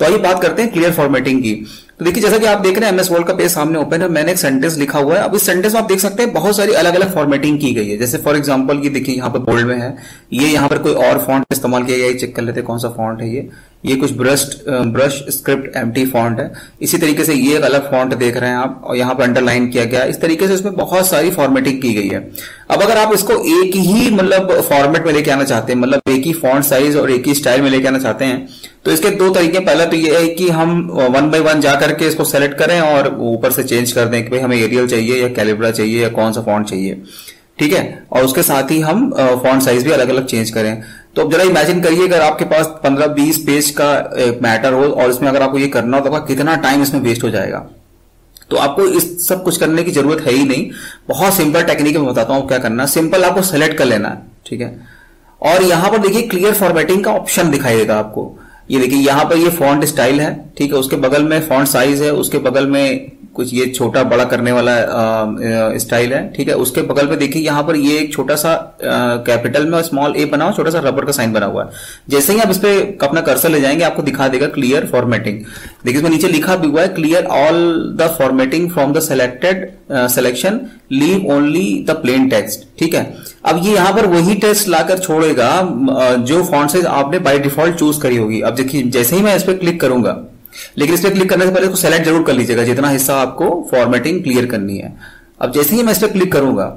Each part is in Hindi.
तो आइए बात करते हैं क्लियर फॉर्मेटिंग की। तो देखिए, जैसा कि आप देख रहे हैं एमएस वर्ल्ड का पेज सामने ओपन है मैंने एक सेंटेंस लिखा हुआ है। अब इस सेंटेंस में आप देख सकते हैं, बहुत सारी अलग अलग फॉर्मेटिंग की गई है। जैसे फॉर एग्ज़ाम्पल ये देखिए, यहाँ पर बोल्ड में है। ये यहाँ पर कोई और फॉन्ट इस्तेमाल किया गया चेक कर लेते हैं कौन सा फॉन्ट है ये। ये कुछ brush brush script MT font है। इसी तरीके से ये एक अलग फॉन्ट देख रहे हैं आप, और यहाँ पर अंडरलाइन किया गया इस तरीके से इसमें बहुत सारी फॉर्मेटिंग की गई है। अब अगर आप इसको एक ही मतलब फॉर्मेट में लेके आना चाहते हैं मतलब एक ही फॉन्ट साइज़ और एक ही स्टाइल में लेके आना चाहते हैं तो इसके दो तरीके पहला तो ये है कि हम वन बाय वन जा करके इसको सेलेक्ट करें और ऊपर से चेंज कर दें कि भाई हमें एरियल चाहिए या कैलिब्रा चाहिए या कौन सा फॉन्ट चाहिए। ठीक है? और उसके साथ ही हम फॉन्ट साइज़ भी अलग अलग चेंज करें। तो अब जरा इमेजिन करिए, अगर आपके पास 15-20 पेज का मैटर हो और इसमें अगर आपको ये करना हो तो आपका कितना टाइम इसमें वेस्ट हो जाएगा? तो आपको इस सब कुछ करने की ज़रूरत है ही नहीं। बहुत सिंपल टेक्निक में बताता हूँ क्या करना सिंपल आपको सेलेक्ट कर लेना है, ठीक है? और यहाँ पर देखिए क्लियर फॉर्मेटिंग का ऑप्शन दिखाई देगा आपको। ये देखिए, यहाँ पर ये फॉन्ट स्टाइल है, ठीक है? उसके बगल में फॉन्ट साइज़ है, उसके बगल में कुछ ये छोटा बड़ा करने वाला स्टाइल है, ठीक है? उसके बगल में देखिए, यहाँ पर ये एक छोटा सा कैपिटल में स्मॉल ए बना हुआ, छोटा सा रबर का साइन बना हुआ है। जैसे ही आप इस पर अपना कर्सर ले जाएँगे, आपको दिखा देगा क्लियर फॉर्मेटिंग देखिए, इसमें नीचे लिखा भी हुआ है clear all the formatting from the selected selection leave only the plain text ठीक है? अब ये यहाँ पर वही टेक्स्ट लाकर छोड़ेगा जो फॉन्ट साइज़ आपने बाय डिफ़ॉल्ट चूज़ करी होगी। अब देखिए, जैसे ही मैं इस पर क्लिक करूँगा लेकिन इस पर क्लिक करने से पहले इसको सेलेक्ट ज़रूर कर लीजिएगा, जितना हिस्सा आपको फॉर्मेटिंग क्लियर करनी है। अब जैसे ही मैं इस पर क्लिक करूँगा,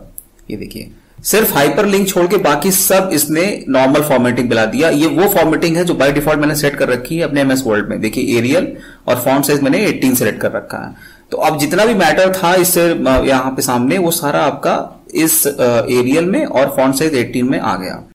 ये देखिए, सिर्फ़ हाइपर लिंक छोड़ के बाकी सब इसने नॉर्मल फॉर्मेटिंग मिला दिया। ये वो फॉर्मेटिंग है जो बाय डिफ़ॉल्ट मैंने सेट कर रखी है अपने एमएस वर्ल्ड में। देखिए एरियल और फॉन्ट साइज़ मैंने 18 सेलेक्ट कर रखा है। तो अब जितना भी मैटर था इससे यहाँ पे सामने, वो सारा आपका इस एरियल में और फॉन्ट साइज़ 18 में आ गया।